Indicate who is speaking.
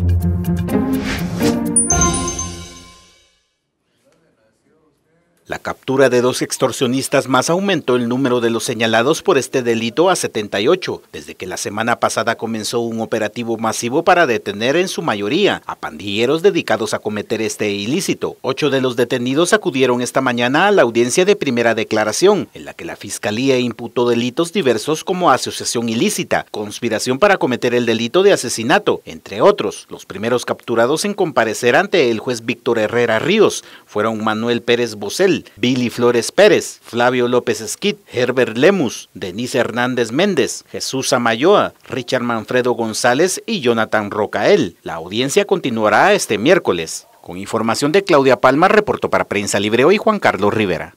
Speaker 1: Thank you. La captura de dos extorsionistas más aumentó el número de los señalados por este delito a 78, desde que la semana pasada comenzó un operativo masivo para detener en su mayoría a pandilleros dedicados a cometer este ilícito. Ocho de los detenidos acudieron esta mañana a la audiencia de primera declaración, en la que la Fiscalía imputó delitos diversos como asociación ilícita, conspiración para cometer el delito de asesinato, entre otros. Los primeros capturados en comparecer ante el juez Víctor Herrera Ríos fueron Manuel Pérez Billy Flores Pérez, Flavio López Esquit, Herbert Lemus, Denise Hernández Méndez, Jesús Amayoa, Richard Manfredo González y Jonathan Rocael. La audiencia continuará este miércoles. Con información de Claudia Palma, reportó para Prensa Libre hoy Juan Carlos Rivera.